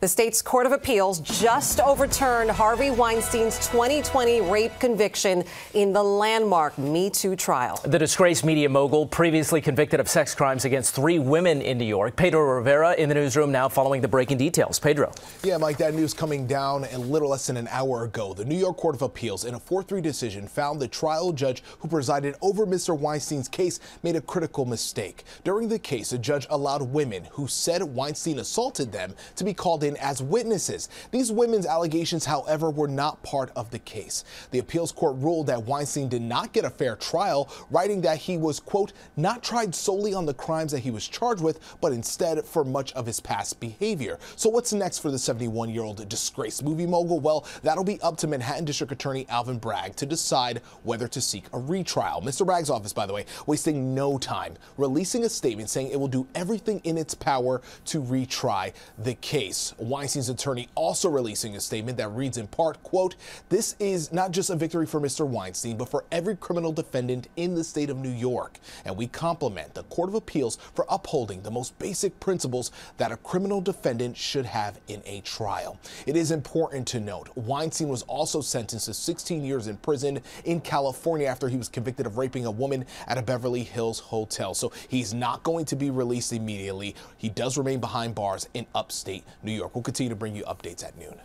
The state's Court of Appeals just overturned Harvey Weinstein's 2020 rape conviction in the landmark Me Too trial. The disgraced media mogul, previously convicted of sex crimes against three women in New York. Pedro Rivera in the newsroom now following the breaking details. Pedro. Yeah, Mike, that news coming down a little less than an hour ago. The New York Court of Appeals, in a 4 3 decision, found the trial judge who presided over Mr. Weinstein's case made a critical mistake. During the case, the judge allowed women who said Weinstein assaulted them to be called in as witnesses. These women's allegations, however, were not part of the case. The appeals court ruled that Weinstein did not get a fair trial, writing that he was, quote, not tried solely on the crimes that he was charged with, but instead for much of his past behavior. So what's next for the 71 year old disgraced movie mogul? Well, that'll be up to Manhattan District Attorney Alvin Bragg to decide whether to seek a retrial. Mr. Bragg's office, by the way, wasting no time, releasing a statement saying it will do everything in its power to retry the case. Weinstein's attorney also releasing a statement that reads in part, quote, this is not just a victory for Mr. Weinstein, but for every criminal defendant in the state of New York. And we compliment the Court of Appeals for upholding the most basic principles that a criminal defendant should have in a trial. It is important to note Weinstein was also sentenced to 16 years in prison in California after he was convicted of raping a woman at a Beverly Hills hotel. So he's not going to be released immediately. He does remain behind bars in upstate New York. We'll continue to bring you updates at noon.